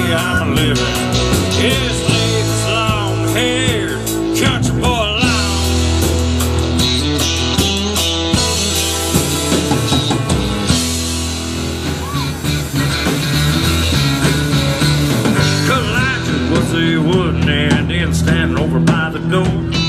I'm living His Lake's long hair, country boy long. Cause I just was a wooden and then standing over by the door.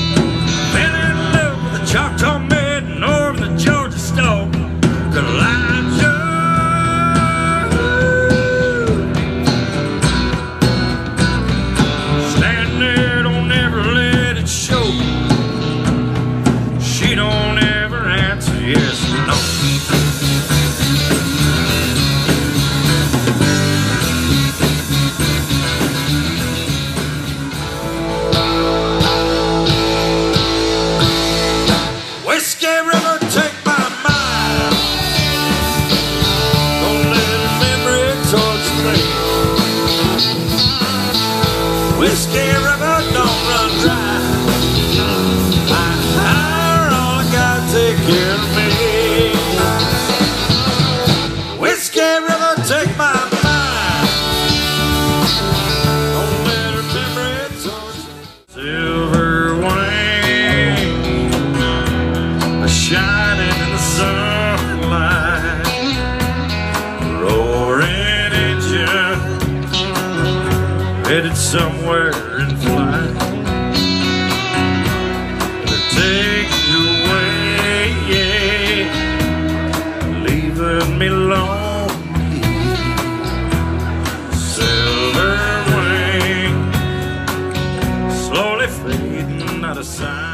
Whiskey River. somewhere in flight, you away, leaving me lonely. Silver wing, slowly fading out of sight.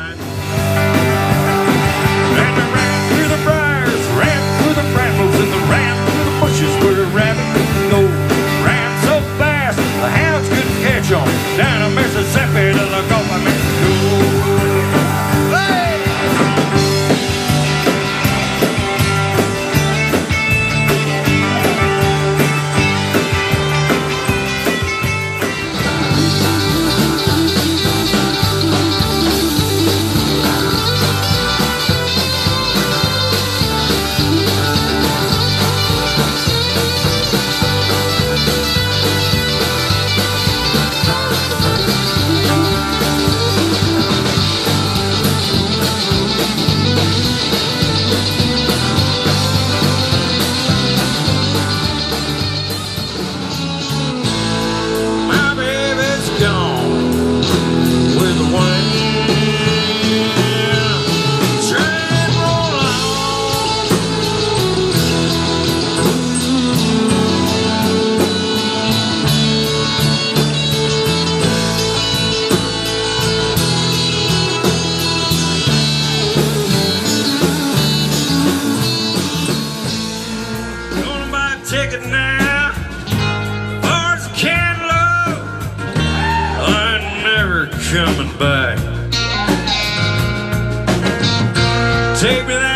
ticket now. Bars can low. I'm never coming back. Take me that.